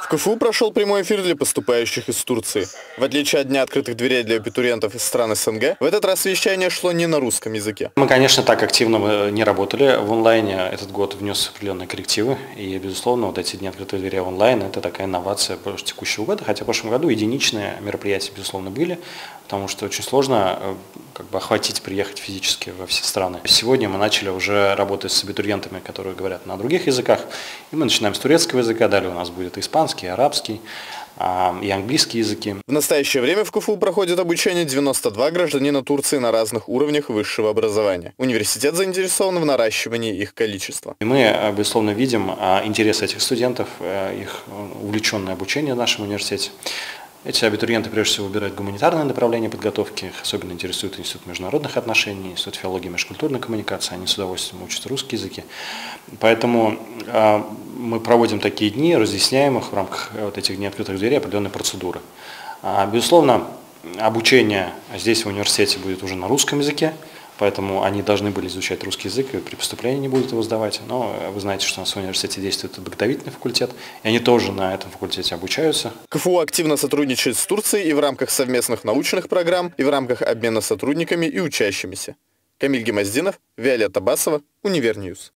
В КФУ прошел прямой эфир для поступающих из Турции. В отличие от Дня открытых дверей для абитуриентов из стран СНГ, в этот раз вещание шло не на русском языке. Мы, конечно, так активно не работали. В онлайне этот год внес определенные коррективы. И, безусловно, вот эти Дни открытых дверей онлайн – это такая инновация текущего года. Хотя в прошлом году единичные мероприятия, безусловно, были, потому что очень сложно э, как бы, охватить, приехать физически во все страны. Сегодня мы начали уже работать с абитуриентами, которые говорят на других языках. И мы начинаем с турецкого языка, далее у нас будет испанский, испанский, арабский а, и английский языки. В настоящее время в КФУ проходит обучение 92 гражданина Турции на разных уровнях высшего образования. Университет заинтересован в наращивании их количества. И мы, э, безусловно, видим а, интерес этих студентов, э, их увлеченное обучение в нашем университете. Эти абитуриенты прежде всего выбирают гуманитарное направление подготовки, их особенно интересует Институт международных отношений, Институт филологии и межкультурной коммуникации, они с удовольствием учат русский языки. Поэтому э, мы проводим такие дни, разъясняем их в рамках вот этих дней открытых дверей определенные процедуры. А, безусловно, обучение здесь в университете будет уже на русском языке, Поэтому они должны были изучать русский язык, и при поступлении не будут его сдавать. Но вы знаете, что у нас в университете действует подготовительный факультет, и они тоже на этом факультете обучаются. КФУ активно сотрудничает с Турцией и в рамках совместных научных программ, и в рамках обмена сотрудниками и учащимися. Камиль Гемоздинов, Виолетта Басова, Univer News.